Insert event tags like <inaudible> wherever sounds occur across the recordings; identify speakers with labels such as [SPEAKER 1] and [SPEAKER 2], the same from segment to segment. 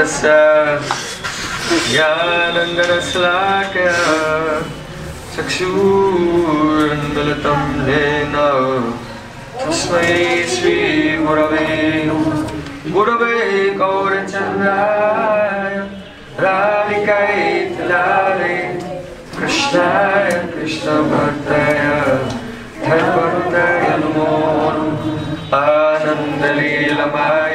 [SPEAKER 1] तस्य ज्ञानङ्गनश्लाकया चक्षुरुन्मिलितं येन तस्मै श्रीगुरवे गुरवे गौरचन्द्राय राधिकाय लाले कृष्णाय कृष्णभक्ताय धर्मवृन्दाय नमो आनन्दलीलमाय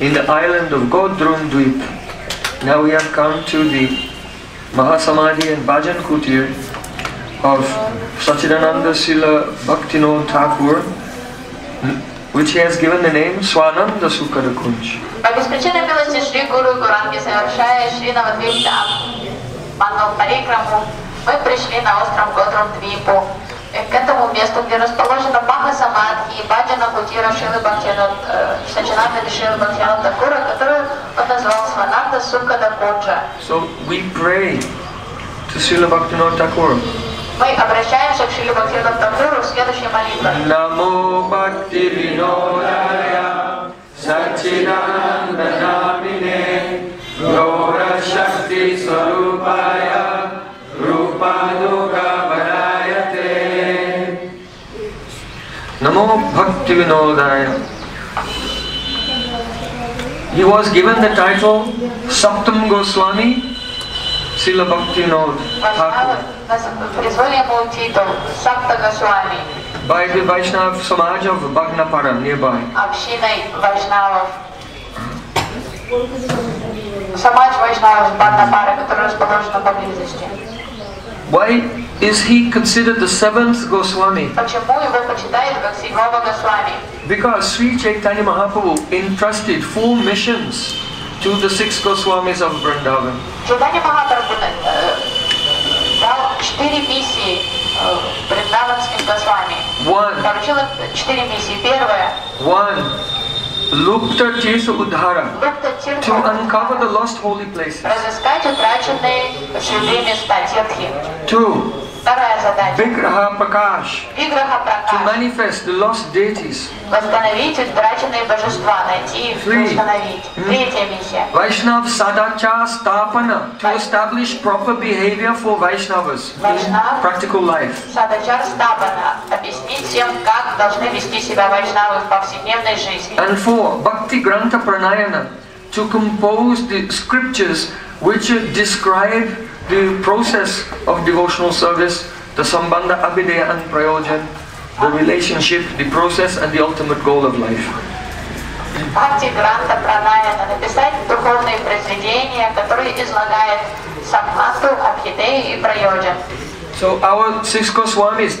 [SPEAKER 1] in the island of Godrun Dweep, now we have come to the Mahasamadhi and Bhajan Kutir of Sachidananda Sila Bhaktinod Thakur, which he has given the name Swananda Sukhada Kunj.
[SPEAKER 2] По беспричинной милости Шри Гуру Гуранги, совершая Шри Навадвипта, Мангал Парикраму, мы пришли на остров Годрум Двипу, к этому месту, где расположена Маха Самадхи и Баджана Кутира Шилы Бхактина, Сачинанда Шилы Бхактина Такура, которую он назвал Свананда Сукада Кунджа.
[SPEAKER 1] So we pray to Srila Bhaktivinoda Thakur.
[SPEAKER 2] Мы обращаемся к Шиле Бхактина Такуру следующей молитвой.
[SPEAKER 1] Namo Bhakti Vinodaya Sachidananda Namine Gaura Shakti Swarupaya Namo Bhakti Vinodaya He was given the title Saptam Goswami Srila Bhaktivinoda
[SPEAKER 2] Вайшнавы
[SPEAKER 1] Thakur
[SPEAKER 2] призвали ему титул Сапта Госвами,
[SPEAKER 1] by the Vaishnava Samaj of Bhagnaparam nearby.
[SPEAKER 2] общиной вайшнавов. Самадж вайшнавов Бхактапара, которая расположена поблизости.
[SPEAKER 1] Why is he considered the seventh Goswami? Because Sri Chaitanya Mahaprabhu entrusted four missions to the six Goswamis of Vrindavan. One. One. Lupta Tesa Udhara, –
[SPEAKER 2] Гупта
[SPEAKER 1] to
[SPEAKER 2] Тиртха.
[SPEAKER 1] uncover the lost holy places.
[SPEAKER 2] Разыскать утраченные святые места Тиртхи.
[SPEAKER 1] Two,
[SPEAKER 2] Вторая задача
[SPEAKER 1] Vigraha Prakash, –
[SPEAKER 2] Виграха
[SPEAKER 1] to
[SPEAKER 2] Пракаш.
[SPEAKER 1] manifest the lost deities.
[SPEAKER 2] Восстановить утраченные божества, найти их и
[SPEAKER 1] Three.
[SPEAKER 2] установить. Третья миссия.
[SPEAKER 1] Vaishnav Sadacha Stapana, to establish proper behavior for Vaishnavas in
[SPEAKER 2] Vaishnav.
[SPEAKER 1] practical life.
[SPEAKER 2] Садачар Стабана. Объяснить всем, как должны вести себя вайшнавы в повседневной жизни.
[SPEAKER 1] And four, Bhakti Grantha Pranayana, to compose the scriptures which uh, describe the process of devotional service, the Sambandha Abhidaya and Prayojan, the relationship, the process and the ultimate goal of life.
[SPEAKER 2] Бхакти Гранта Пранаяна. Написать духовные произведения, которые излагают Самхату, Абхидею и Прайоджан.
[SPEAKER 1] So our six Goswamis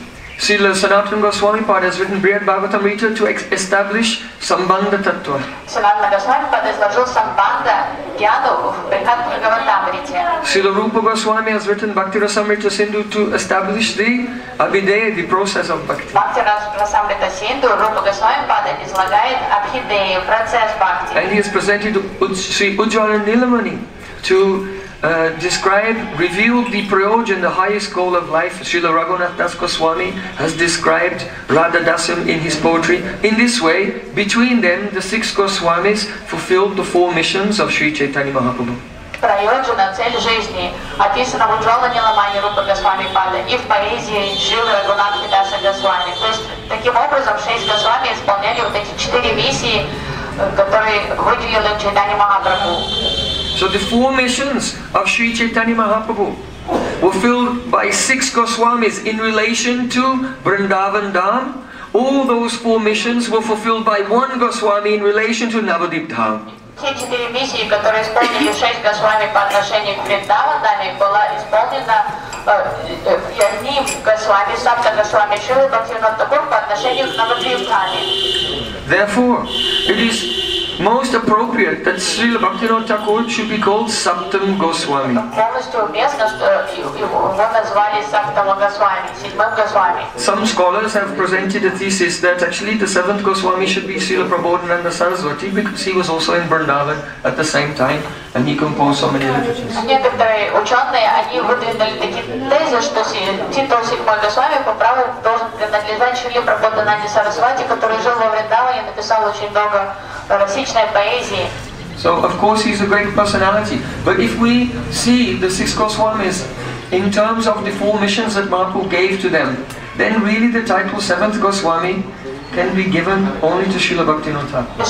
[SPEAKER 1] Srila Sanatana Goswami Pad has written Brihad Bhagavatamrita to establish Sambandha Tattva.
[SPEAKER 2] Sanatana Goswami Pad изложил Sambandha Дьяну в Брихад Бхагаватамрите.
[SPEAKER 1] Srila Rupa Goswami has written Bhakti Rasamrita Sindhu to establish the Abhideya, the process of Bhakti.
[SPEAKER 2] Bhakti Rasamrita Rupa Goswami Pad излагает Abhideya, процесс Bhakti.
[SPEAKER 1] And he has presented Sri Ujjvala Nilamani to uh, describe, reveal the Prayojan, the highest goal of life. Srila Raghunath Das Goswami has described Radha Dasam in his poetry. In this way, between them, the six Goswamis fulfilled the four missions of Sri Chaitanya Mahaprabhu.
[SPEAKER 2] Прайоджина, цель жизни, описана в Уджола Ниламани Рупа Госвами Пада и в поэзии Шилы Рагунат Хидаса Госвами. То есть, таким образом, шесть Госвами исполняли вот эти четыре миссии, э, которые выделили Чайтани Махапрабху.
[SPEAKER 1] So the four missions of Sri Chaitanya Mahaprabhu were fulfilled by six Goswamis in relation to Vrindavan Dham. All those four missions were fulfilled by one Goswami in relation to Navadvip Dham. Therefore, it is most appropriate that Srila Bhaktivinoda Thakur should be called Saptam Goswami.
[SPEAKER 2] Полностью уместно, что его назвали Саптама Госвами, седьмым Госвами.
[SPEAKER 1] Some scholars have presented a thesis that actually the seventh Goswami should be Srila Prabodhananda Saraswati because he was also in Vrindavan at the same time and he composed so many literatures.
[SPEAKER 2] Некоторые ученые, они выдвинули такие тезы, что си- титул седьмой Госвами по праву должен принадлежать Шили Прабодхананде Сарасвати, который жил во Вриндаване, написал очень много росичной поэзии.
[SPEAKER 1] So of course he's a great personality. But if we see the six Goswamis in terms of the four missions that Mahaprabhu gave to them, then really the title seventh Goswami can be given only to Srila Bhaktivinoda Thakur.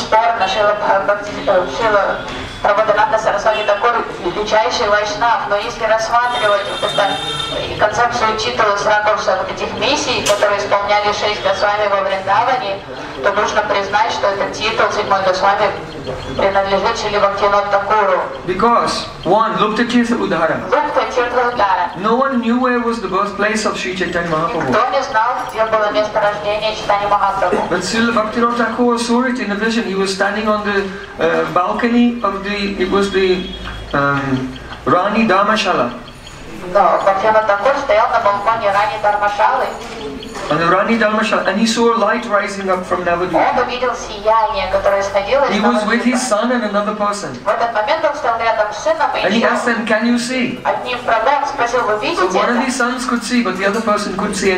[SPEAKER 2] Прабодхананда Сарасвати такой величайший вайшнав, но если рассматривать вот это концепцию титула с ракурса вот этих миссий, которые исполняли шесть Госвами во Вриндаване, то нужно признать, что этот титул седьмой Госвами принадлежит Шили Бхактивиноду Такуру.
[SPEAKER 1] Because, one, at Tirtha Udhara.
[SPEAKER 2] Лукта Тиртхадара.
[SPEAKER 1] No one knew where was the birthplace of Sri Chaitanya Mahaprabhu.
[SPEAKER 2] Никто не знал, где было место рождения Читани Махапрабху.
[SPEAKER 1] But Srila Bhaktivinoda Thakur saw it in a vision. He was standing on the uh, balcony of the, it was the um.
[SPEAKER 2] Но Бхактивинод Такур стоял на балконе ранней Дармашалы.
[SPEAKER 1] And he saw a light rising up from
[SPEAKER 2] Navadvipa.
[SPEAKER 1] He was with his son and another person. And he asked them, can you see? So one of his sons could see, but the other person could see.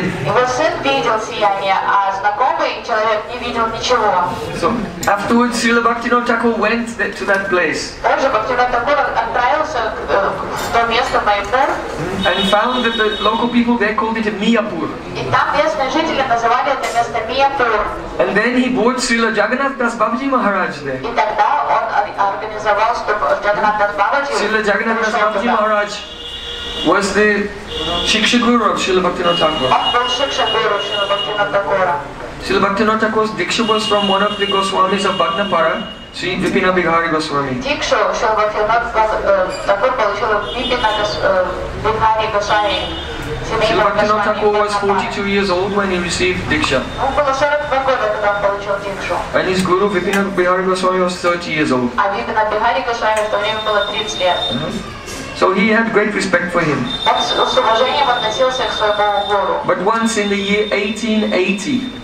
[SPEAKER 1] So afterwards, Srila Bhaktivinoda Thakur went to that place. And found that the local people there called it Mayapur.
[SPEAKER 2] и там местные жители называли это место Мияпур.
[SPEAKER 1] And then he brought Srila Jagannath Das Babaji Maharaj there.
[SPEAKER 2] И тогда он ор- организовал, чтобы Джаганнат Бабаджи
[SPEAKER 1] Srila Jagannath Das
[SPEAKER 2] пришел
[SPEAKER 1] Babaji
[SPEAKER 2] туда.
[SPEAKER 1] Maharaj was the Shiksha Guru of Srila Bhaktivinoda Thakur.
[SPEAKER 2] Он был Шикша Гуру Шила Бхактивинод Такура.
[SPEAKER 1] Srila Bhaktivinoda Thakur's Diksha was from one of the Goswamis of Bhagnapara, Sri Vipina Bihari Goswami.
[SPEAKER 2] Дикшу Шила Бхактивинод э, Такур получил Випина Гос- э,
[SPEAKER 1] Shilabhakti Thakur was 42 years old when he received Diksha. and his Guru Vipina Bihari Goswami was 30 years old.
[SPEAKER 2] Mm-hmm.
[SPEAKER 1] So he had great respect for him. But once in the year 1880,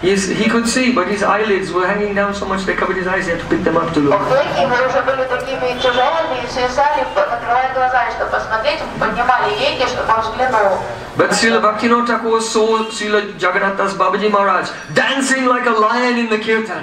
[SPEAKER 1] His, he could see, but his eyelids were hanging down so much they covered his eyes, he had to pick them up to look. But Srila Bhaktivinoda Thakur saw Srila Jagannath Das Babaji Maharaj dancing like a lion in the kirtan.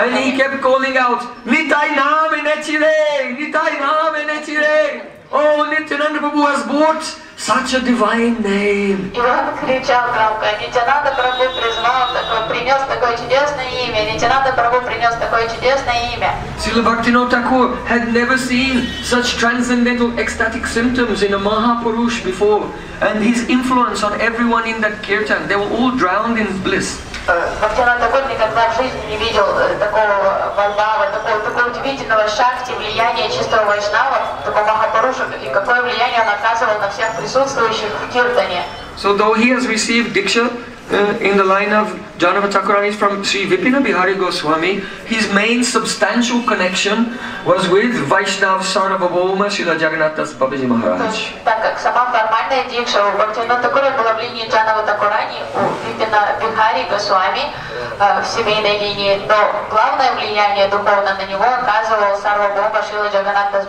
[SPEAKER 1] and he kept calling out, Nitai Nam Nechire! Nitai Nam Nechire! Oh, Nityananda Prabhu has bought such a divine name.
[SPEAKER 2] И он кричал громко, Нитянанда Прабhu призвал такое, принес такое чудесное имя, Нитянанда Прабhu принес такое чудесное имя.
[SPEAKER 1] Srila Bhaktivinoda Thakur had never seen such transcendental ecstatic symptoms in a Mahapurush before. And his influence on everyone in that kirtan, they were all drowned in bliss.
[SPEAKER 2] Бхактивинод Такур никогда в жизни не видел э, такого вайбава, такого, такого удивительного шакти, влияния чистого вайшнава, такого махапуруша, и какое влияние он оказывал на всех присутствующих в киртане.
[SPEAKER 1] So though he has received Diksha uh, in the line of Jahnava Thakurani from Sri Vipina Bihari Goswami, his main substantial connection was with Vaishnav Sarvabhauma Shila Jagannath Das Babaji Maharaj.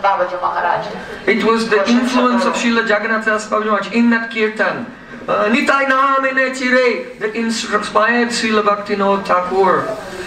[SPEAKER 2] Babaji Maharaj.
[SPEAKER 1] It was the influence of Srila Jagannath Das Babaji Maharaj in that kirtan uh, Nitai Namine Chire that inspired Srila Bhaktivinoda Thakur.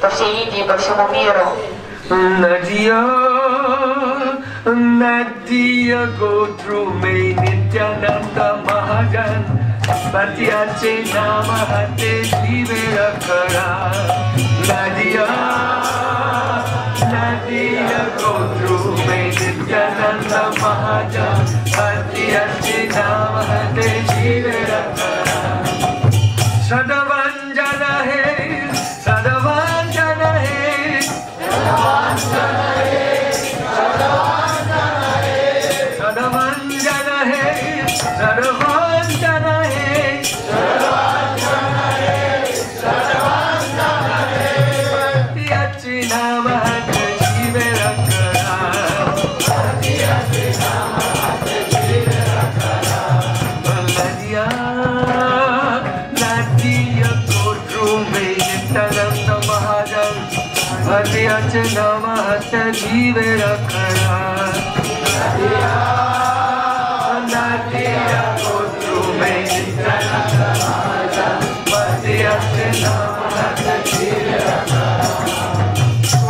[SPEAKER 2] по всей Индии, по всему миру.
[SPEAKER 1] Nadia, Nadia go through me Nityananda Mahajan Patyache Namahate Jivera Kara Nadia, Nadia go through me Nityananda Mahajan Patyache Namahate Jivera Kara Hai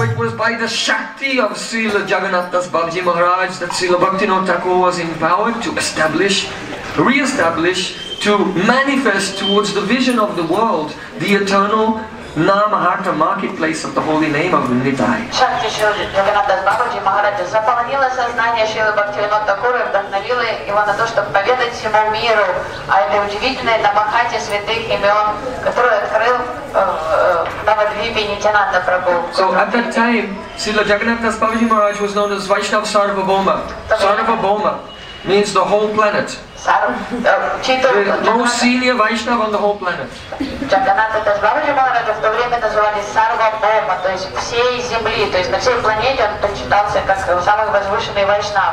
[SPEAKER 1] it was by the Shakti of Srila Jagannath Das Babaji Maharaj that Srila Bhaktivinoda Thakur was empowered to establish, re-establish, to manifest towards the vision of the world the eternal so at that time, Srila Jagannath Das Babaji Maharaj was known as Vaishnava Sarvabhauma. Sarva Boma means the whole planet. Most senior Vaishnava on the whole planet.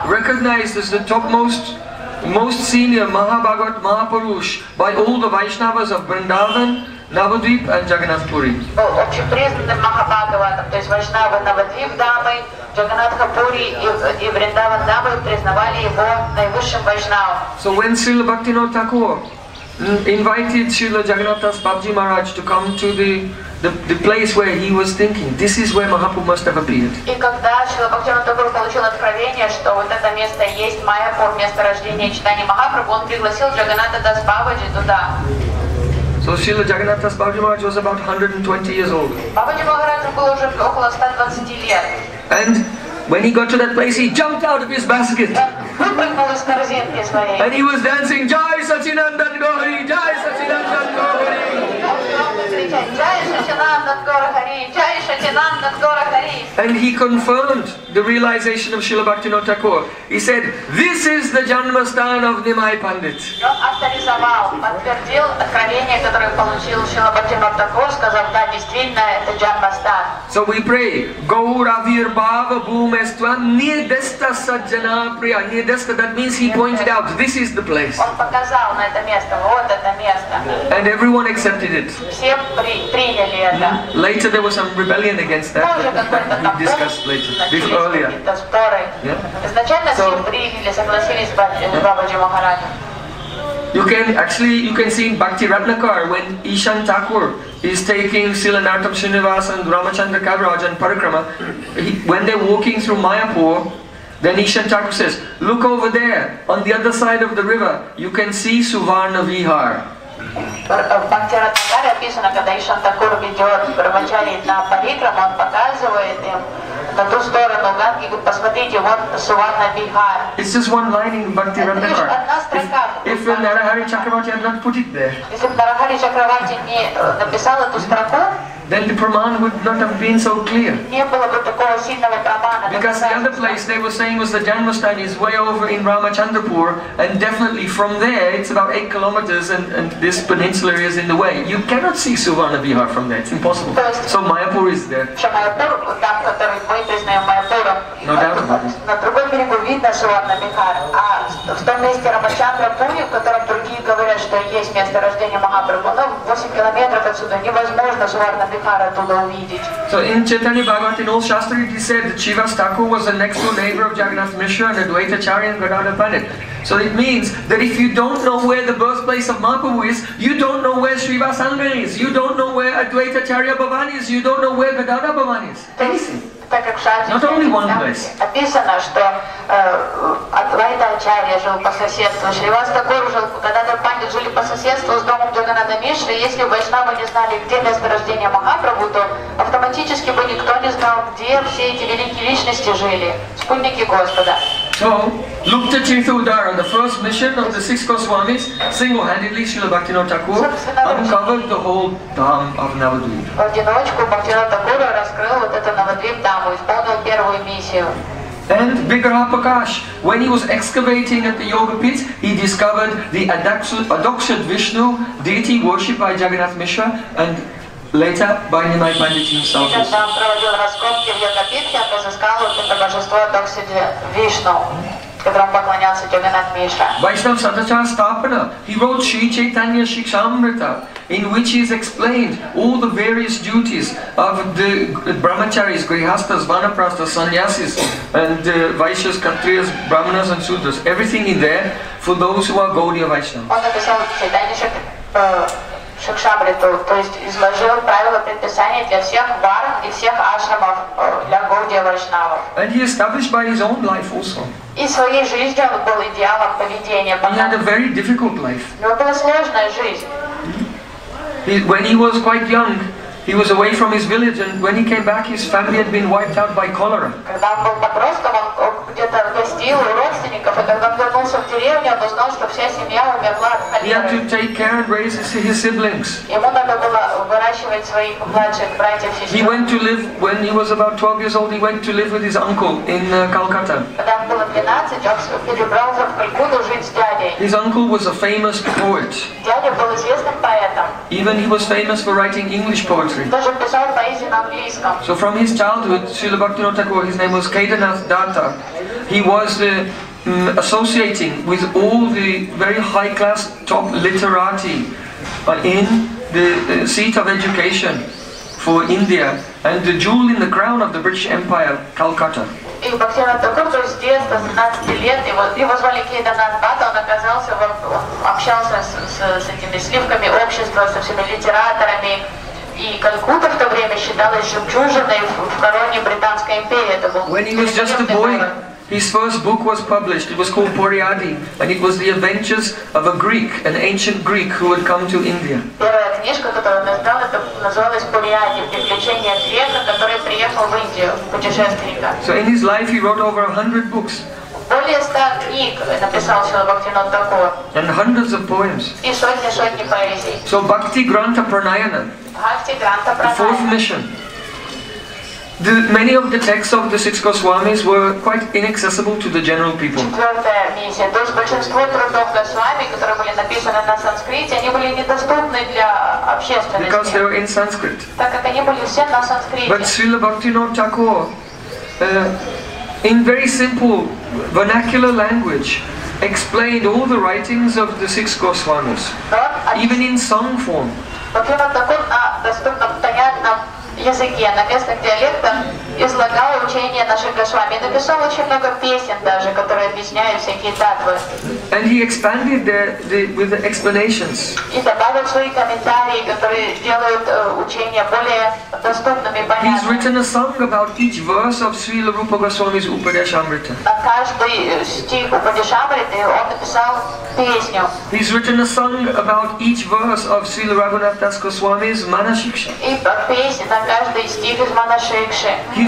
[SPEAKER 1] Recognized as the topmost most senior Mahabhagat Mahapurush by all the Vaishnavas of Vrindavan Navadvip and Jagannath Puri.
[SPEAKER 2] был общепризнанным Махабхагаватом, то есть Вайшнавы Навадвип Дамой, Джаганатха Пури и, и Вриндаван Дамой признавали его наивысшим Вайшнавом.
[SPEAKER 1] So when Srila Bhaktivinoda Thakur invited Srila Jagannath Das Babji Maharaj to come to the, the, the place where he was thinking, this is where Mahaprabhu must have appeared.
[SPEAKER 2] И когда Бхактивinoda Такур получил откровение, что вот это место есть Майяпур, место рождения читания Махапрабху, он пригласил Джаганата Дас Бабаджи туда.
[SPEAKER 1] So Srila Jagannath Das Babaji Maharaj was about 120 years old.
[SPEAKER 2] Бабаджи Махараджу было уже около 120 лет.
[SPEAKER 1] And when he got to that place, he jumped out of his basket. and he was dancing, Jai Sachinandan Gohari, Jai Sachinandan
[SPEAKER 2] Gohari.
[SPEAKER 1] And he confirmed the realization of Srila Bhaktivinoda Thakur. He said, This is the Janmastan of Nimai Pandit.
[SPEAKER 2] И он авторизовал, подтвердил откровение, которое получил Шила Бхактивинод Такур, сказав, да, действительно, это Джанмастан.
[SPEAKER 1] So we pray, Gauravir Bhava Bhumestvam Nirdesta Sajjana Priya. Nirdesta, that means he pointed out, this is the place.
[SPEAKER 2] Он показал на это место, вот это место.
[SPEAKER 1] And everyone accepted it.
[SPEAKER 2] Все при- приняли это. Hmm.
[SPEAKER 1] Later there was some rebellion against that, <laughs> we discussed later, this earlier. Yeah? So, you can actually you can see in Bhakti Ratnakar when Ishan Thakur is taking Silanatam Srinivas and Ramachandra Kaviraj and Parikrama, he, when they're walking through Mayapur, then Ishan Thakur says, look over there, on the other side of the river, you can see Suvarna Vihar.
[SPEAKER 2] В Бхактиратагаре описано, когда Ишантакур ведет Брамачари на парикраму, он показывает им на ту сторону Ганги, говорит, посмотрите, вот Суварна Бихар.
[SPEAKER 1] It's just one line in Bhakti Ratnakar. If, if Narahari Chakravarti had not put it there,
[SPEAKER 2] Если бы Нарахари Чакравати не написал эту строку,
[SPEAKER 1] then the Praman would not have been so clear.
[SPEAKER 2] не было бы такого сильного промана.
[SPEAKER 1] Because the other place they were saying was the Janmasthan is way over in Ramachandrapur, and definitely from there it's about 8 kilometers, and, and this peninsula is in the way. You cannot see Suvarna Vihar from there, it's impossible. So Mayapur is there.
[SPEAKER 2] Что Майапур, там, который мы признаем Майапуром,
[SPEAKER 1] No doubt about it.
[SPEAKER 2] на другом берегу видно Суварна Бихар, а в том месте Рамачандра Пури, в котором другие говорят, что есть место рождения Махапрабху, ну, 8 километров отсюда невозможно Суварна Бихар
[SPEAKER 1] so in Chaitanya Bhagavat in old Shastra it is said that Srivas Thakur was the next door neighbor of Jagannath Mishra and Advaita Charya and Gadada Pandit. So it means that if you don't know where the birthplace of Mahaprabhu is, you don't know where Srivasanga is, you don't know where Advaita Charya Bhavan is, you don't know where Gadada Bhavan is. Anything.
[SPEAKER 2] Так как в там
[SPEAKER 1] place.
[SPEAKER 2] описано, что э, Адвайта Ачарья жил по соседству, Шривас Такур жил, Гададар Пандит жили по соседству с домом Джаганада Мишры. Если Вайшнавы не знали, где место рождения Махапрабху, то автоматически бы никто не знал, где все эти великие личности жили, спутники Господа.
[SPEAKER 1] So, Lupta Tirtha on the first mission of the six Goswamis, single-handedly Srila Bhaktivinoda Thakur uncovered the whole dam of Navadvip. And Vigraha Prakash, when he was excavating at the Yoga Pith, he discovered the Adhokshaja Vishnu deity worshipped by Jagannath Mishra and later by Nimai Pandit
[SPEAKER 2] И
[SPEAKER 1] himself. also.
[SPEAKER 2] когда он проводил раскопки в Йогапитхе, он разыскал вот это божество Доксиди Вишну, которому поклонялся Джаганат Мишра.
[SPEAKER 1] Vaishnav Sadachara Stapana, he wrote Sri Chaitanya Shikshamrita, in which he has explained all the various duties of the brahmacharis, grihastas, vanaprasthas, sannyasis, and uh, Vaishyas, Kshatriyas, Brahmanas and Sudras. Everything in there for those who are Gaudiya Vaishnavas.
[SPEAKER 2] Он написал Чайтанья Шик, Шикшамриту, то есть изложил правила предписания для всех варн и всех ашрамов э, для Гаудия Вайшнавов.
[SPEAKER 1] And he established by his own life also.
[SPEAKER 2] И своей жизнью он был идеалом поведения.
[SPEAKER 1] He had a very difficult life.
[SPEAKER 2] У него была сложная жизнь.
[SPEAKER 1] He, when he was quite young, he was away from his village, and when he came back, his family had been wiped out by cholera.
[SPEAKER 2] Когда он был подростком, он где-то гостил у родственников, и когда он вернулся в деревню, он узнал, что вся семья умерла от холеры.
[SPEAKER 1] He had to take care and raise his, siblings.
[SPEAKER 2] Ему надо было выращивать своих младших братьев и сестер.
[SPEAKER 1] He went to live, when he was about 12 years old, he went to live with his uncle in uh, Calcutta.
[SPEAKER 2] Когда было 12, он перебрался в Калькутту жить с дядей.
[SPEAKER 1] His uncle was a famous poet.
[SPEAKER 2] Дядя был известным поэтом.
[SPEAKER 1] Even he was famous for writing English poetry.
[SPEAKER 2] Тоже писал поэзию на английском.
[SPEAKER 1] So from his childhood, Srila Bhaktivinoda Thakur, his name was Kedarnath Datta. he was uh, mm, associating with all the very high-class top literati uh, in the uh, seat of education for India and the jewel in the crown of the British Empire, Calcutta.
[SPEAKER 2] И Бхактивинод Такур, то есть с детства, с 12 лет, его, его звали Кейданат Бата, он оказался, он, он общался с, с- с этими сливками общества, со всеми литераторами. И Калькутта в то время считалась жемчужиной в, в короне Британской империи. Это был
[SPEAKER 1] When he was just a
[SPEAKER 2] великолепный
[SPEAKER 1] boy,
[SPEAKER 2] город.
[SPEAKER 1] his first book was published. It was called Poriade, and it was the adventures of a Greek, an ancient Greek who had come to India. So in his life he wrote over a hundred books. And hundreds of poems. So Bhakti Grantha Pranayana.
[SPEAKER 2] Bhakti
[SPEAKER 1] The fourth mission. The, many of the texts of the six Goswamis were quite inaccessible to the general people.
[SPEAKER 2] Четвертая миссия. То есть большинство трудов Госвами, которые были написаны на санскрите, они были недоступны для
[SPEAKER 1] Because they
[SPEAKER 2] общественности,
[SPEAKER 1] were in Sanskrit.
[SPEAKER 2] так как они были все на санскрите.
[SPEAKER 1] But Srila Bhaktivinoda Thakur, uh, in very simple vernacular language, explained all the writings of the six Goswamis,
[SPEAKER 2] Но
[SPEAKER 1] even in song form.
[SPEAKER 2] Бхактивинод Такур на доступном, Fíjese que Ana Castell dialecta излагал учение наших Госвами. И написал очень много песен даже, которые объясняют всякие татвы.
[SPEAKER 1] And he expanded the, the, with the explanations.
[SPEAKER 2] И добавил свои комментарии, которые делают э, учение более доступным и
[SPEAKER 1] He's
[SPEAKER 2] понятным.
[SPEAKER 1] written a song about each verse of Srila Rupa Goswami's Upadeshamrita.
[SPEAKER 2] На каждый стих Упадишамриты он написал песню.
[SPEAKER 1] He's written a song about each verse of Srila Raghunath Das Goswami's Manashiksha.
[SPEAKER 2] И песни на каждый стих из Манашикши.
[SPEAKER 1] He's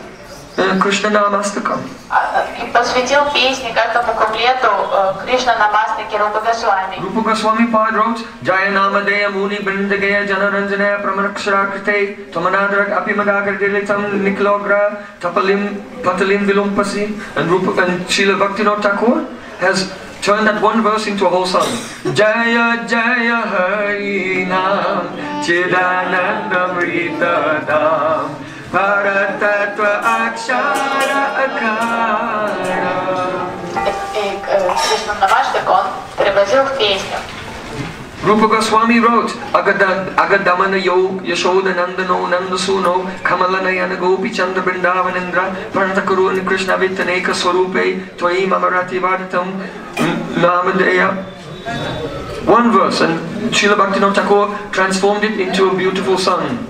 [SPEAKER 1] uh, Krishna Namastakam.
[SPEAKER 2] А, И посвятил песни каждому куплету э, Кришна Намастаки Рупа Госвами.
[SPEAKER 1] Rupa Goswami Pad wrote, Jaya Namadaya Muni Brindagaya Janaranjanaya Pramaraksharakite Tamanadarak Apimadagar Dilitam Niklogra Tapalim Patalim Vilumpasi and Rupa and Srila Bhaktivinoda Thakur has turned that one verse into a whole song. Jaya Jaya Hari Nam Chidananda Mrita Dam
[SPEAKER 2] भारतत्व अक्षर अकार
[SPEAKER 1] Rupa Goswami wrote, Agadamana Yog, Yashoda Nandano, Nandasuno, Kamalanayana Gopi Chanda Vrindavanendra, Bhartakuru and Krishna Vitaneka Swarupe, Twai Mamarati Vartam, Namadeya. One verse, and Srila Bhaktivinoda Thakur transformed it into a beautiful song.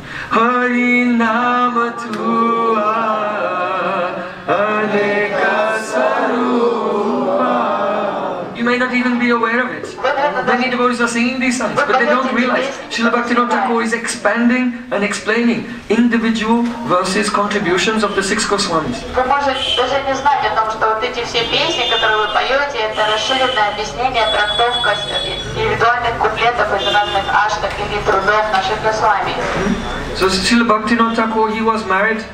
[SPEAKER 1] You may not even be aware of it. Many devotees are singing these songs, but they don't realize Srila Bhaktivinoda Thakur is expanding and explaining individual verses, contributions of the six Goswamis.
[SPEAKER 2] Вы можете даже не знать о том, что вот эти все песни, которые вы поете, это расширенное объяснение, трактовка индивидуальных куплетов из разных аштак или трудов наших Госвами.
[SPEAKER 1] So Srila Bhaktivinoda Thakur, he was married,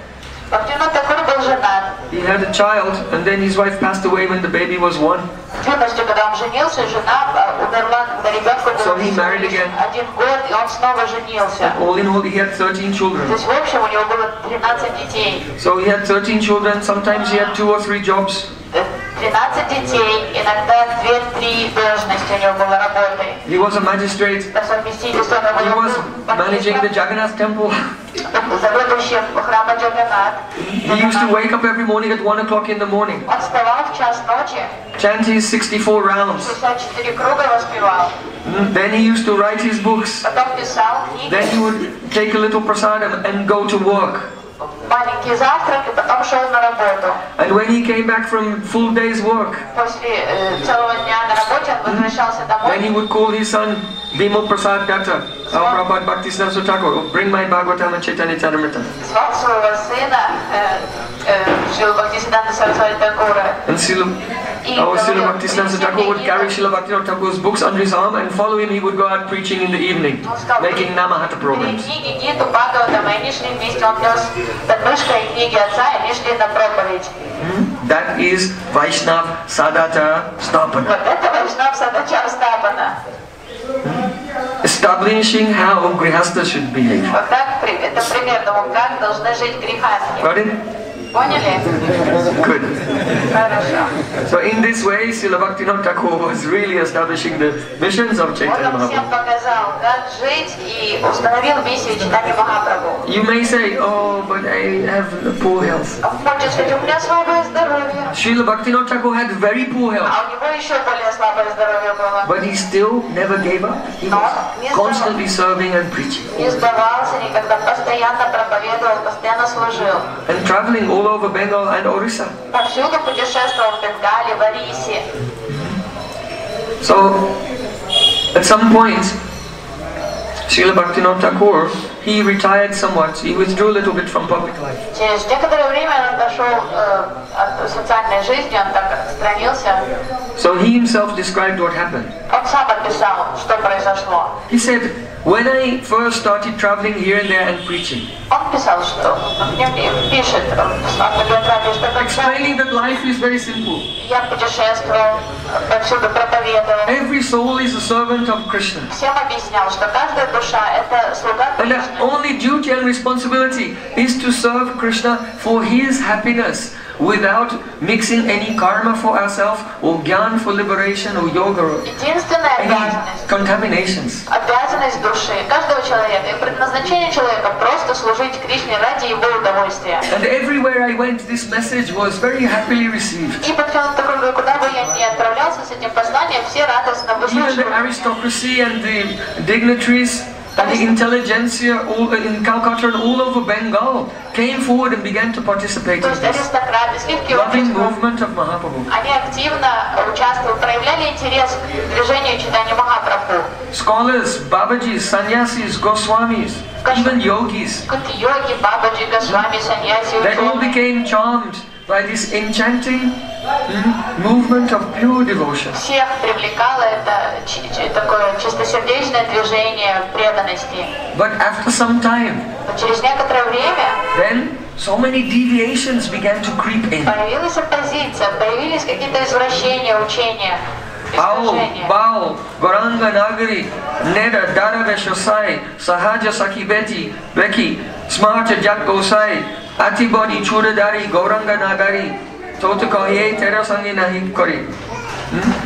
[SPEAKER 2] Бхактивинод Такур был женат.
[SPEAKER 1] he had a child, and then his wife passed away when the baby was one.
[SPEAKER 2] В юности, когда он женился, жена э, умерла, когда ребенку
[SPEAKER 1] So
[SPEAKER 2] было
[SPEAKER 1] he
[SPEAKER 2] всего
[SPEAKER 1] married
[SPEAKER 2] лишь
[SPEAKER 1] again.
[SPEAKER 2] один год, и он снова женился.
[SPEAKER 1] All in all, he had 13
[SPEAKER 2] То
[SPEAKER 1] children.
[SPEAKER 2] есть, в общем, у него было 13 детей.
[SPEAKER 1] So he had 13 children, sometimes he had two or three jobs.
[SPEAKER 2] Э, 13 детей, иногда 2-3 должности у него было работы.
[SPEAKER 1] He was a magistrate,
[SPEAKER 2] По совместительству он
[SPEAKER 1] he
[SPEAKER 2] был
[SPEAKER 1] was managing the Jagannath temple.
[SPEAKER 2] заведующим храма Джаганат.
[SPEAKER 1] He used to wake up every morning at 1 o'clock in the morning,
[SPEAKER 2] Он вставал в час ночи,
[SPEAKER 1] chant his 64 rounds.
[SPEAKER 2] 64 круга воспевал.
[SPEAKER 1] Mm, Then he used to write his books.
[SPEAKER 2] Потом писал книги,
[SPEAKER 1] Then he would take a little prasadam and go to work.
[SPEAKER 2] маленький завтрак, и потом шел на работу.
[SPEAKER 1] And when he came back from full day's work,
[SPEAKER 2] После э, целого дня на работе он возвращался
[SPEAKER 1] then he
[SPEAKER 2] домой.
[SPEAKER 1] would call his son, Bimal Prasad Datta, our Prabhupada Bhakti Siddhanta Thakur, bring my Bhagavatam and Chaitanya Charitamrita.
[SPEAKER 2] Звал своего сына, э, э, Шрила Бхактисиданта Сарасвати Такура.
[SPEAKER 1] And Srila, our Srila Bhakti Thakur would carry Srila Bhakti Thakur's books under his arm and follow him he would go out preaching in the evening, making Namahata programs.
[SPEAKER 2] Hmm?
[SPEAKER 1] That is Vaishnav Sadachar Stapana.
[SPEAKER 2] Hmm?
[SPEAKER 1] Establishing how Grihastha should behave. Got it?
[SPEAKER 2] Поняли?
[SPEAKER 1] Good.
[SPEAKER 2] Хорошо.
[SPEAKER 1] So in this way, Srila Bhaktivinoda Thakur was really establishing the missions of
[SPEAKER 2] Вот
[SPEAKER 1] Chaitanya
[SPEAKER 2] он всем
[SPEAKER 1] Mahaprabhu.
[SPEAKER 2] показал, как жить и установил миссию читания Махапрабху.
[SPEAKER 1] You may say, oh, but I have poor health.
[SPEAKER 2] Он хочет сказать, у меня слабое здоровье.
[SPEAKER 1] Srila Bhaktivinoda Thakur had very poor health,
[SPEAKER 2] А у него еще более слабое здоровье было.
[SPEAKER 1] but he still never gave up. He was constantly serving and preaching
[SPEAKER 2] Не сдавался никогда, постоянно проповедовал, постоянно служил.
[SPEAKER 1] and traveling all over Bengal and Orissa.
[SPEAKER 2] Повсюду путешествовал в Бенгале, в Арисе.
[SPEAKER 1] So, at some point, Srila Bhaktivinoda Thakur, he retired somewhat. He withdrew a little bit from public life.
[SPEAKER 2] Через некоторое время он отошел э, от социальной жизни, он так отстранился.
[SPEAKER 1] So he himself described what happened.
[SPEAKER 2] Он сам описал, что произошло.
[SPEAKER 1] He said, when I first started traveling here and there and preaching, explaining that life is very simple. Every soul is a servant of Krishna. And the only duty and responsibility is to serve Krishna for his happiness without mixing any karma for ourselves or gyan for liberation or yoga or
[SPEAKER 2] Единственная
[SPEAKER 1] any
[SPEAKER 2] обязанность
[SPEAKER 1] contaminations.
[SPEAKER 2] обязанность души каждого человека и предназначение человека просто служить Кришне ради его удовольствия.
[SPEAKER 1] And everywhere I went, this message was very happily received.
[SPEAKER 2] И Бхактивинода Такур, куда бы я ни отправлялся с этим посланием, все радостно
[SPEAKER 1] Even the
[SPEAKER 2] выслушивали.
[SPEAKER 1] aristocracy and the dignitaries and the intelligentsia all in Calcutta and all over Bengal came forward and began to participate
[SPEAKER 2] То
[SPEAKER 1] in
[SPEAKER 2] есть
[SPEAKER 1] this
[SPEAKER 2] аристократы, сливки
[SPEAKER 1] loving
[SPEAKER 2] общества,
[SPEAKER 1] movement of Mahaprabhu.
[SPEAKER 2] они активно участвовали, проявляли интерес к движению читания Махапрабху.
[SPEAKER 1] Scholars, Babajis, sannyasis, Goswamis, even yogis,
[SPEAKER 2] Как йоги, бабаджи, госвами, саньяси,
[SPEAKER 1] they all
[SPEAKER 2] ученые.
[SPEAKER 1] became charmed by this enchanting mm, movement of pure devotion.
[SPEAKER 2] Всех привлекало это чи- чи- такое чистосердечное движение преданности.
[SPEAKER 1] But after some time,
[SPEAKER 2] Но через некоторое время
[SPEAKER 1] then so many deviations began to creep in.
[SPEAKER 2] появилась оппозиция, появились какие-то извращения, учения,
[SPEAKER 1] Bao,
[SPEAKER 2] искажения.
[SPEAKER 1] Bao, Goranga Nagari, Neda, Darava Shosai, Sahaja Saki Beti, Beki, Smarta Jat Gosai, Atibodi Chudadari, Goranga Nagari, Totakaye Terasangi Nahi Kori. Hmm?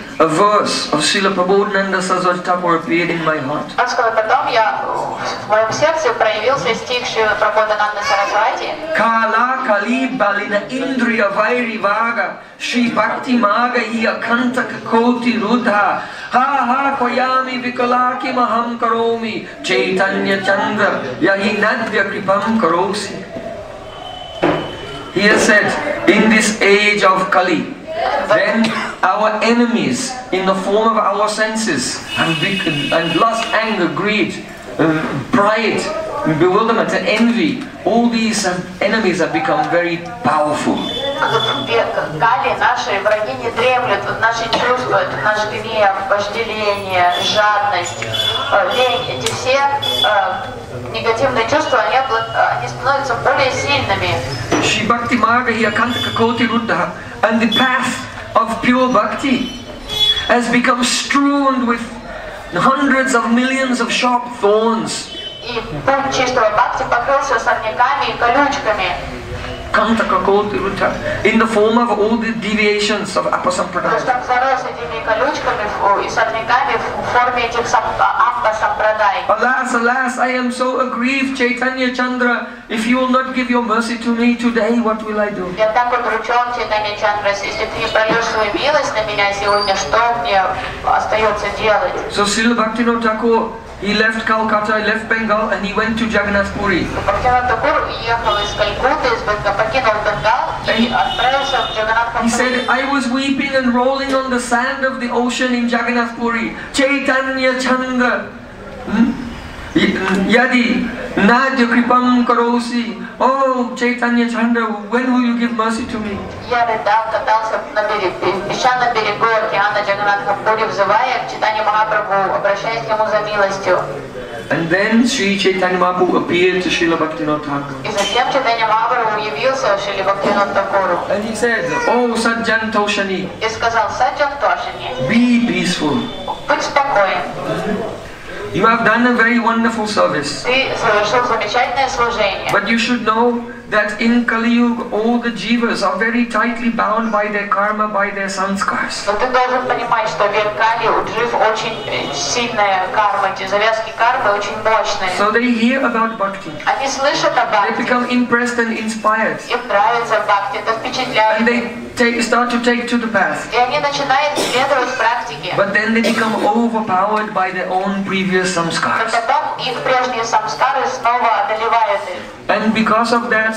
[SPEAKER 1] a verse of Srila Prabodhananda Saraswati Thakur appeared in my heart.
[SPEAKER 2] Он сказал, потом я, в моем сердце проявился стих Шрила Прабодхананда Сарасвати.
[SPEAKER 1] Kala Kali Balina Indriya Vairi Vaga Shri Bhakti Maga Hiya Kantaka Koti Rudha Ha Ha Koyami Vikalaki Maham Karomi Chaitanya Chandra Yahi Nadya Kripam Karosi He has said, in this age of Kali, then our enemies in the form of our senses and, bec- and lust, anger, greed, um, pride, bewilderment and envy, all these have, enemies have become very powerful.
[SPEAKER 2] В век Кали наши враги не дремлют, вот наши чувства, это наш гнев, вожделение, жадность, э, лень, эти все э, негативные чувства, они, обла- э, они становятся более сильными.
[SPEAKER 1] Shri Bhakti Marga hiya Kantaka Koti Ruddha and the path of pure bhakti has become strewn with hundreds of millions of sharp thorns.
[SPEAKER 2] И путь чистого бхакти покрылся сорняками и колючками.
[SPEAKER 1] Kantaka Koti Ruddha in the form of all the deviations of
[SPEAKER 2] То есть
[SPEAKER 1] Apasampradaya.
[SPEAKER 2] там зарос этими колючками фу, и сорняками в форме этих сам, ампа сампрадай.
[SPEAKER 1] Alas, alas, I am so aggrieved, Chaitanya Chandra. If you will not give your mercy to me today, what will I do?
[SPEAKER 2] Я так удручен, Чайтанья Чандрас, если ты не прольешь свою милость на меня сегодня, что мне остается делать?
[SPEAKER 1] So Srila Bhaktivinoda Thakur, he left Calcutta, he left Bengal and he went to Jagannath Puri. He said, I was weeping and rolling on the sand of the ocean in Jagannath Puri. Chaitanya Chandra. Hmm? Y- Yadi, Nadya Kripam Karosi. Oh, Chaitanya Chandra, when will you give mercy to me?
[SPEAKER 2] Я рыдал, катался на берег, в песчаном берегу океана Джаганнатха Пури, взывая к читанию Махапрабху, обращаясь к нему за милостью.
[SPEAKER 1] And then Sri Chaitanya Mahaprabhu appeared to Srila Bhaktivinoda Thakur.
[SPEAKER 2] И затем читание Махапрабху явился Шили Бхактивинода Такуру
[SPEAKER 1] And he said, Oh Sajjan Toshani,
[SPEAKER 2] и сказал, Саджан Тошини,
[SPEAKER 1] be peaceful.
[SPEAKER 2] будь спокоен,
[SPEAKER 1] You have done a very wonderful service.
[SPEAKER 2] ты совершил замечательное служение.
[SPEAKER 1] But you should know that in Kali Yuga all the jivas are very tightly bound by their karma, by their sanskars.
[SPEAKER 2] Но ты должен понимать, что в Кали у джив очень э, сильная карма, эти завязки кармы очень мощные.
[SPEAKER 1] So they hear about bhakti.
[SPEAKER 2] Они слышат о
[SPEAKER 1] They
[SPEAKER 2] бхакти,
[SPEAKER 1] become impressed and inspired.
[SPEAKER 2] им нравится бхакти, это
[SPEAKER 1] And
[SPEAKER 2] впечатляет.
[SPEAKER 1] they take, start to take to the path.
[SPEAKER 2] И они начинают следовать практике.
[SPEAKER 1] But then they become overpowered by their own previous
[SPEAKER 2] Но
[SPEAKER 1] samskars.
[SPEAKER 2] потом их прежние самскары снова одолевают их.
[SPEAKER 1] And because of that,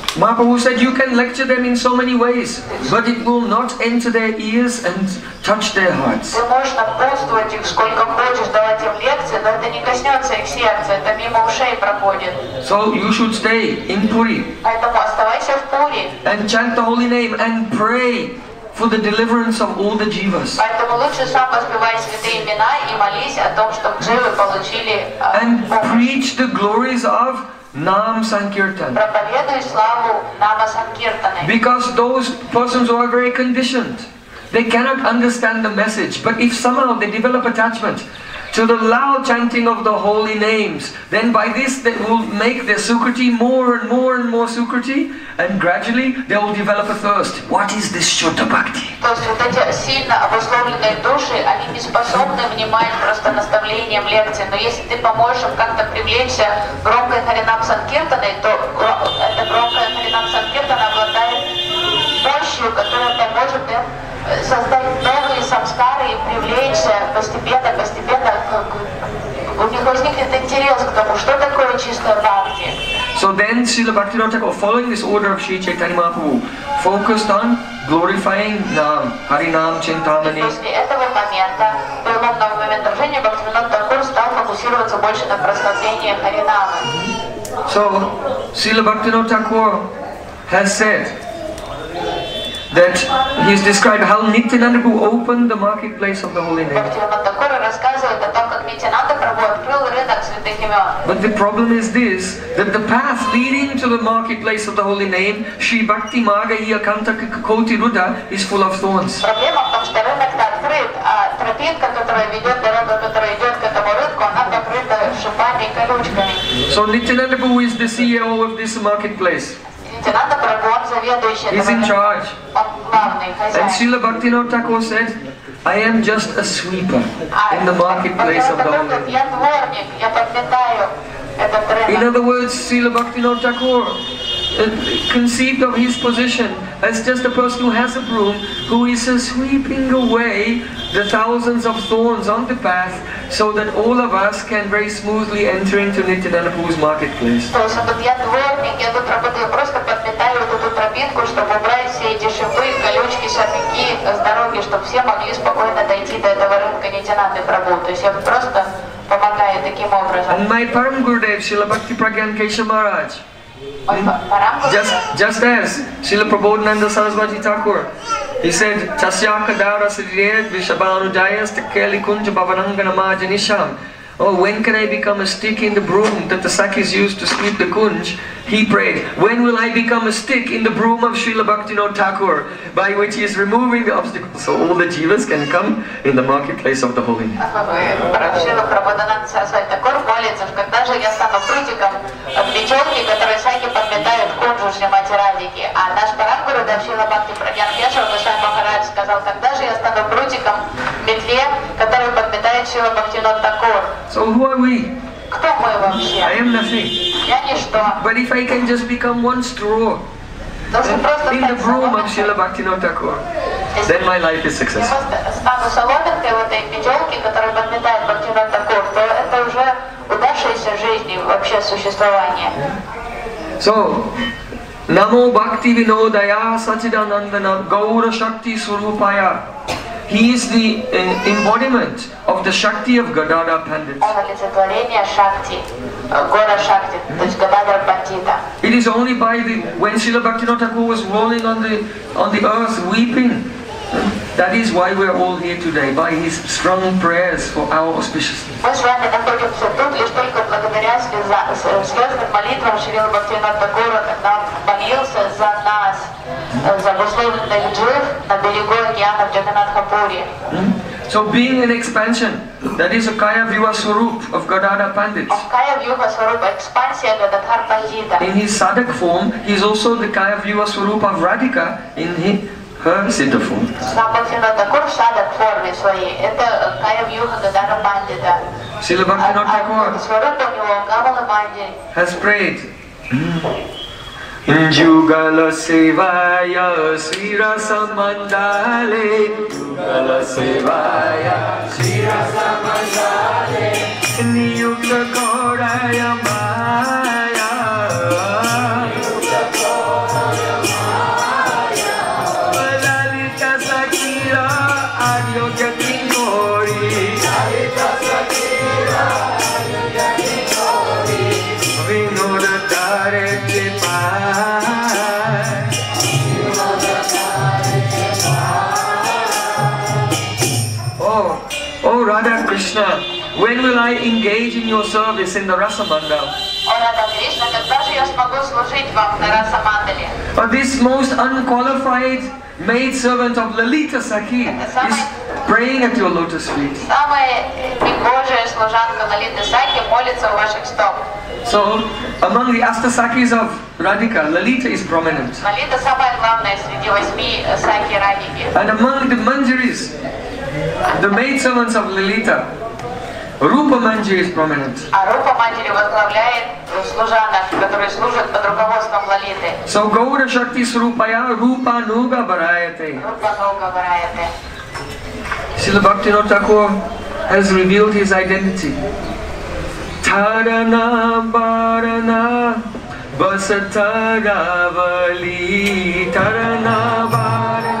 [SPEAKER 1] Mahaprabhu said you can lecture them in so many ways, but it will not enter their ears and touch their hearts.
[SPEAKER 2] Ты можешь напутствовать их сколько хочешь, давать им лекции, но это не коснется их сердца, это мимо ушей проходит.
[SPEAKER 1] So you should stay in Puri
[SPEAKER 2] Поэтому оставайся в Пури,
[SPEAKER 1] and chant the holy name and pray for the deliverance of all the jivas.
[SPEAKER 2] поэтому лучше сам воспевай святые имена и молись о том, чтобы дживы получили э,
[SPEAKER 1] And
[SPEAKER 2] помощь.
[SPEAKER 1] preach the glories of Nam Sankirtan. Because those persons who are very conditioned, they cannot understand the message. But if somehow they develop attachment, to the loud chanting of the holy names, then by this they will make their sukriti more and more and more sukriti, and gradually they will develop a thirst. What is this Shuddha Bhakti?
[SPEAKER 2] То есть вот эти сильно обусловленные души, они не способны внимать просто наставлениям лекции, но если ты поможешь им как-то привлечься громкой Харинам Санкиртаной, то гро- эта громкая Харинам Санкиртана обладает мощью, которая поможет им э, создать новые самскары и привлечься постепенно, постепенно, к- у них возникнет интерес к тому, что такое чистая бхакти.
[SPEAKER 1] So then Srila Bhaktivinoda Thakur, following this order of Sri Chaitanya Mahaprabhu, focused on glorifying Nam, Harinam Chintamani,
[SPEAKER 2] После этого момента, переломного момента в жизни, Бхактивинод Такур стал фокусироваться больше на прославлении Харинамы.
[SPEAKER 1] So, Srila Bhaktivinoda Thakur has said that he has described how Nityananda opened the marketplace of the holy name. But the problem is this, that the path leading to the marketplace of the holy name, Sri Bhakti Maga Iyakanta Koti Ruda, is full of thorns. So Nityananda is the CEO of this marketplace. He's in charge. And Srila Bhaktivinoda Thakur said, I am just a sweeper in the marketplace of the In other words, Srila Bhaktivinoda Thakur uh, conceived of his position as just a person who has a broom, who is sweeping away the thousands of thorns on the path so that all of us can very smoothly enter into Nityananapu's marketplace. And my Param Gurudev, Srila Bhakti Pragyan Kesha Maharaj, just, just as Srila Prabodhananda Thakur he said, Tasya kadara siddhyet vishabhanujayas tekeli kunja bhavanangana majanisham. Oh, when can I become a stick in the broom that the Sakhis used to sweep the kunj? He prayed, when will I become a stick in the broom of Srila Bhaktivinoda Thakur, by which he is removing the obstacles so all the jivas can come in the marketplace of the holy
[SPEAKER 2] печенки, которые саки подметают кунжу Шримати Радики. А наш Парамгуру Давшила Бхакти Прагьян Кешев Гошай Махарадж сказал, когда же я стану прутиком в метле, который подметает Шила Бхактинот Такур.
[SPEAKER 1] So who are we?
[SPEAKER 2] Кто мы
[SPEAKER 1] I
[SPEAKER 2] вообще?
[SPEAKER 1] am nothing.
[SPEAKER 2] Я ничто.
[SPEAKER 1] But if I can just become one straw
[SPEAKER 2] Должен просто
[SPEAKER 1] in the broom of Srila. Bhaktivinoda Thakur, then my life is successful.
[SPEAKER 2] стану соломинкой в этой печенке, которая подметает Бхактинот Такур, то это уже удавшаяся жизнь и вообще существование.
[SPEAKER 1] So, Namo Bhakti Vinodaya Sachidanandana Gaura Shakti Surupaya. He is the uh, embodiment of the Shakti of Gadadhar Pandit. It is only by the when Srila Bhaktivinoda Thakur was rolling on the on the earth weeping. That is why we are all here today, by his strong prayers for our auspiciousness. So being an expansion, that is a Kaya Viva Swarup of
[SPEAKER 2] Gadadhar Pandit.
[SPEAKER 1] In his sadhak form, he is also the Kaya Viva Swarup of Radhika in his her Siddha form.
[SPEAKER 2] Сам Бхактивинод Тагор в садах форме своей. Это э, Кая Вьюха Гадара Пандита.
[SPEAKER 1] Srila
[SPEAKER 2] А,
[SPEAKER 1] Bhaktivinoda
[SPEAKER 2] а
[SPEAKER 1] Thakur
[SPEAKER 2] Сварупа у него Гамала Манди.
[SPEAKER 1] has prayed. Jugala Sevaya Sira Samandale Jugala Sevaya Sira Samandale Niyukta Koraya Maya Krishna, when will I engage in your service in the
[SPEAKER 2] Rasa Mandal? But
[SPEAKER 1] uh, this most unqualified maid servant of Lalita Sakhi is praying at your lotus feet. So, among the Astasakhis of Radhika, Lalita is prominent. And among the Manjaris, the maid servants of Lalita. Rupa Manjari is prominent.
[SPEAKER 2] Возглавляет служанок, которые служат под руководством
[SPEAKER 1] So Gaura Shakti Surupaya Rupa
[SPEAKER 2] Barayate. Rupa Nuga
[SPEAKER 1] Srila Bhaktivinoda Thakur has revealed his identity. Tarana Barana Basatagavali Tarana Barana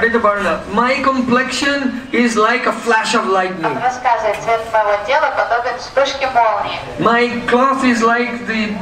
[SPEAKER 1] Tadita Varna My complexion is like a flash of lightning
[SPEAKER 2] Он рассказывает, цвет моего тела подобен вспышке молнии.
[SPEAKER 1] My cloth is like the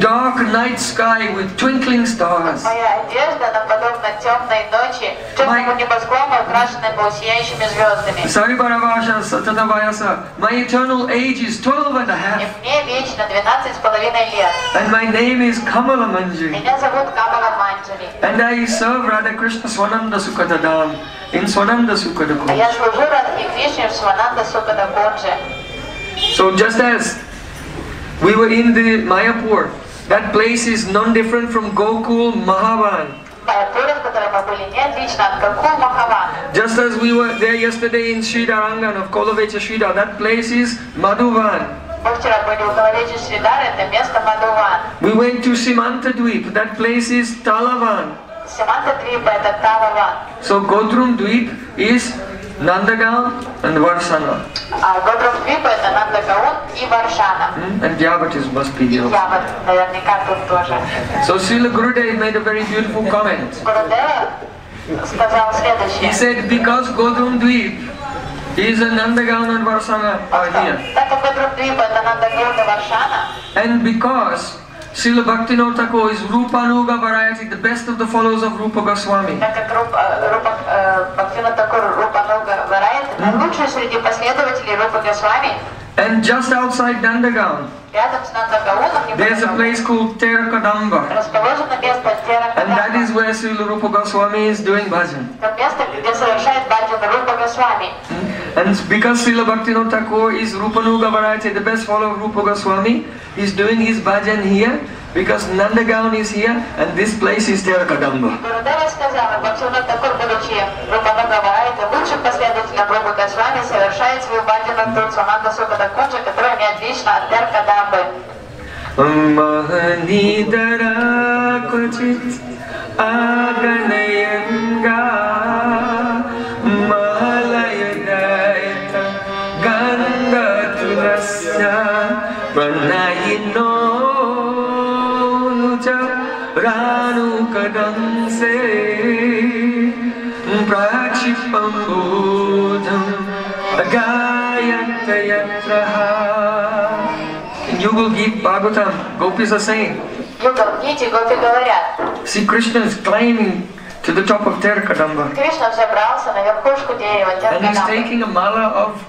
[SPEAKER 1] dark night sky with twinkling stars.
[SPEAKER 2] Моя одежда наподобна темной ночи, темному небосклону, украшенному сияющими звездами.
[SPEAKER 1] Saribaravasha Satatavayasa. My eternal age is 12 and a
[SPEAKER 2] И
[SPEAKER 1] half.
[SPEAKER 2] мне вечно 12 с половиной лет.
[SPEAKER 1] And my name is Kamala Manjari.
[SPEAKER 2] Меня зовут Камала Манджари.
[SPEAKER 1] And I serve Radha Krishna Swananda Sukadadam in Swananda
[SPEAKER 2] А
[SPEAKER 1] Sukadakun.
[SPEAKER 2] я служу Радхи Кришне в Свананда Сукадакунже.
[SPEAKER 1] So just as we were in the Mayapur, that place is non-different from Gokul Mahavan. Just as we were there yesterday in Sri Darangan of Kholavecha Sridhar, that place is Madhuvan. We went to Simantadweep, that place is Talavan. So Godrum Dweep is Nandagaon and Varsana. Mm, and Gyavatis must be here. So Srila Gurudev made a very beautiful comment. He said, because Godrum Dweep is in Nandagaon and Varshana. are here. And because Srila Bhaktivinoda Thakur is Rupanuga variety, the best of the followers of Rupa Goswami.
[SPEAKER 2] так как Бхактивинода Такур Рупа Нуга Варайт, наилучший среди последователей Рупа Госвами,
[SPEAKER 1] And just outside Nandagaon, there's a place called
[SPEAKER 2] Terkadamba,
[SPEAKER 1] And that is where Srila Rupa Goswami is doing bhajan. And because Srila Bhaktivinoda Thakur is Rupanuga variety, the best follower of Rupa Goswami, is doing his bhajan here. Because Nandagaon is here and this place is Terakadamba.
[SPEAKER 2] Гурудева сказала, Бхактивинод Такур, будучи Рупа Бхагава, это лучшим последователем Рупа Госвами, совершает свою баджану которая не отлична от
[SPEAKER 1] Теркадамбы. Маханидара кучит Аганаянга pambujam In Yugal Geet Bhagavatam, gopis are saying, See, Krishna is climbing to the top of Terkadamba.
[SPEAKER 2] Krishna
[SPEAKER 1] And he's taking a mala of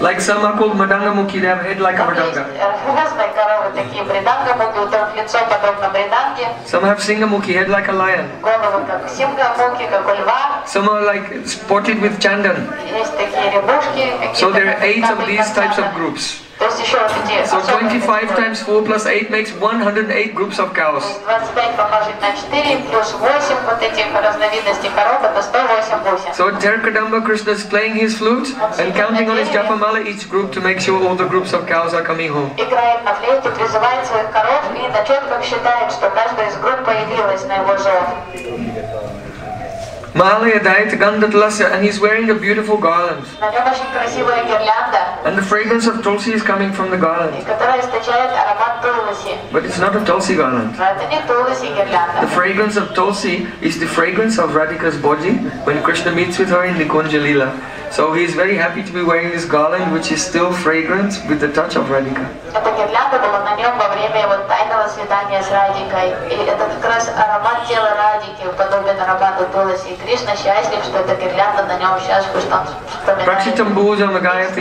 [SPEAKER 1] Like some are called Mridanga Mukhi, they have head like a
[SPEAKER 2] Mridanga.
[SPEAKER 1] Some have Singamukhi, head like a lion. Some are like spotted with chandan. So there are eight of these types of groups.
[SPEAKER 2] То есть еще вот эти
[SPEAKER 1] So
[SPEAKER 2] особенные
[SPEAKER 1] 25
[SPEAKER 2] культуры.
[SPEAKER 1] times 4 plus 8 makes 108 groups of cows.
[SPEAKER 2] 25 помножить на 4 плюс 8 вот этих разновидностей коров, это 108 бусин.
[SPEAKER 1] So at Terkadamba, Krishna is playing his flute and counting on his japamala each group to make sure all the groups of cows are coming home.
[SPEAKER 2] Играет на флейте, призывает своих коров и на четках считает, что каждая из групп появилась на его зов.
[SPEAKER 1] Mahalayadait Gandatlasa, and he's wearing a beautiful garland. And the fragrance of Tulsi is coming from the garland. But it's not a Tulsi garland. The fragrance of Tulsi is the fragrance of Radhika's body when Krishna meets with her in the Kunjalila. So he is very happy to be wearing this garland which is still fragrant with the touch of Radhika.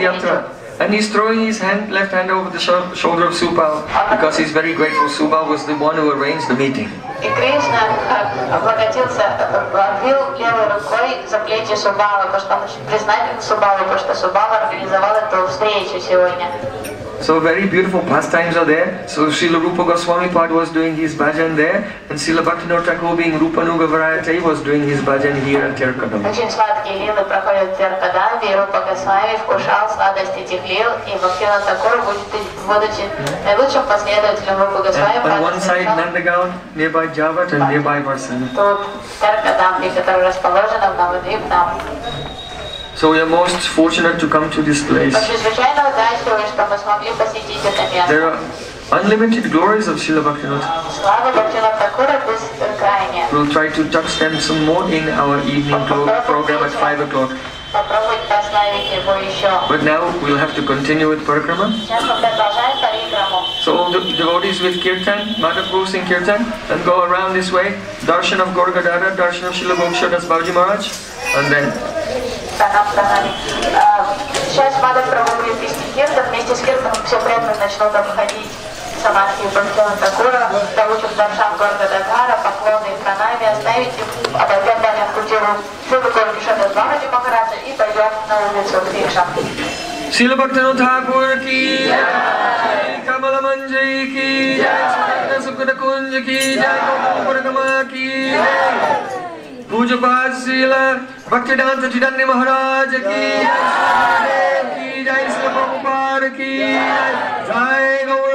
[SPEAKER 1] Yatra And he's throwing his hand, left hand over the shou- shoulder of Supal because he's very grateful. Supal was the one who arranged the meeting.
[SPEAKER 2] И Кришна э, облаготился, э, обвил левой рукой за плечи Субала, потому что он очень признателен Субалу, потому что Субала организовал эту встречу сегодня.
[SPEAKER 1] So very beautiful pastimes are there. So Srila Rupa Goswami Pad was doing his bhajan there, and Srila Bhaktivinoda Thakur being Rupanuga Varayate was doing his bhajan here at Terkadam.
[SPEAKER 2] Очень сладкие лилы проходят в Теркадамбе, и Рупа Госвами вкушал сладость этих лил, и Бхактина Такур, будучи наилучшим последователем Рупы Госвами,
[SPEAKER 1] On one side Nandagaon, nearby Javat, and nearby Varsana.
[SPEAKER 2] тут Теркадамбе, который расположен в Навадвипнам.
[SPEAKER 1] So we are most fortunate to come to this place. There are unlimited glories of Srila Bhaktivinoda. We'll try to touch them some more in our evening program at 5 o'clock. But now we'll have to continue with Parikrama. So all the devotees with Kirtan, Madhav in Kirtan, and go around this way. Darshan of Gorgadara, Darshan of Srila Gokshadas Bhavji Maharaj, and then...
[SPEAKER 2] Сейчас проводит гердом, вместе с гердом все преданные начнут обходить Самадхи Бхактиван Такура, получат Даршан города Дагара, поклоны и пранами, оставить их, обойдя Даня Кутиру, Шубы Горги Шада Двараджи Махараджа и пойдем на улицу Кришна.
[SPEAKER 1] Сила Бхактину Тхакур ки, Камала Манджи ки, Шадна Сукада Кунджи ки, Джай Пурагама ки, Пуджа Пасила, Puja Pad Srila Bhaktivedanta Chaitanya Maharaj ki jai, ki jai, Srila Prabhupada ki jai, Jai Gaur